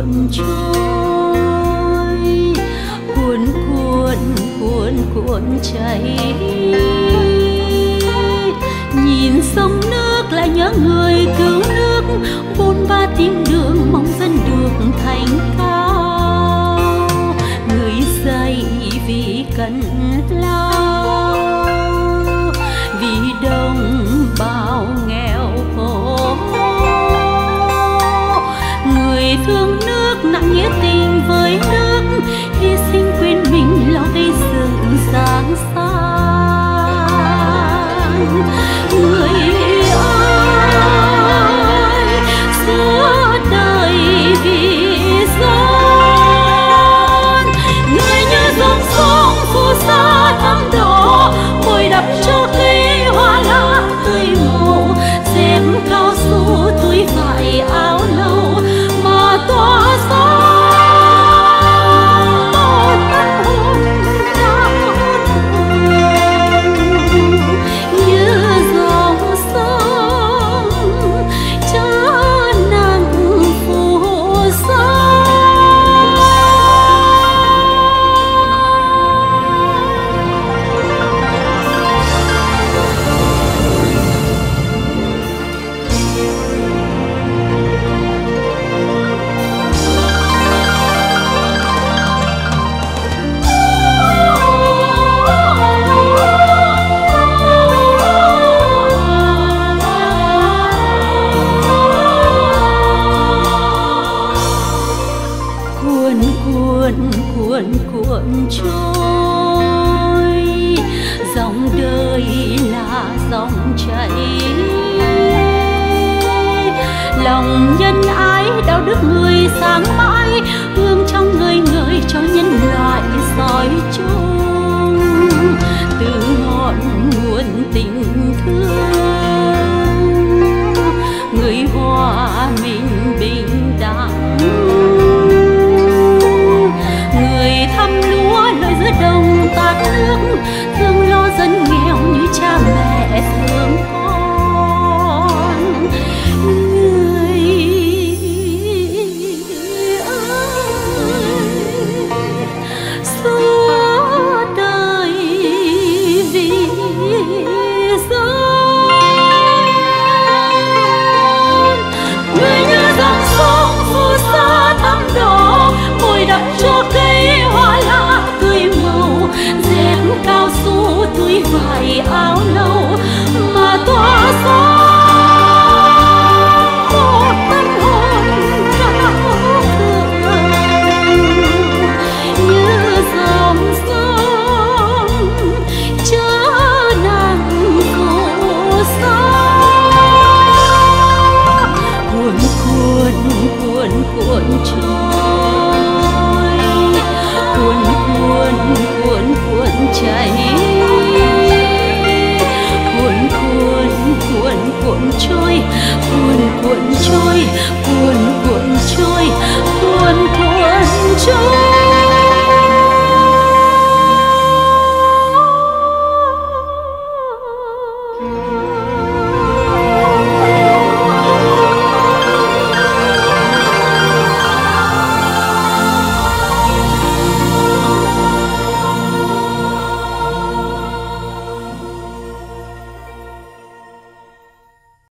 cuộn cuộn trôi cuốn cuộn cuộn cuộn chảy. Nhìn sông nước lại nhớ người cứu nước, bốn ba tiếng đường mong dân được thành cao. Người dậy vì cần song. Chảy lòng nhân ái đạo đức người sáng mãi, hương trong người người cho nhân loại soi chung. Từ ngọn nguồn tình thương cuộn cuộn trôi. Cuộn cuộn cuộn cuộn chảy. Cuộn cuộn cuộn cuộn trôi. Cuộn cuộn trôi cuộn cuộn trôi. Cuộn cuộn trôi.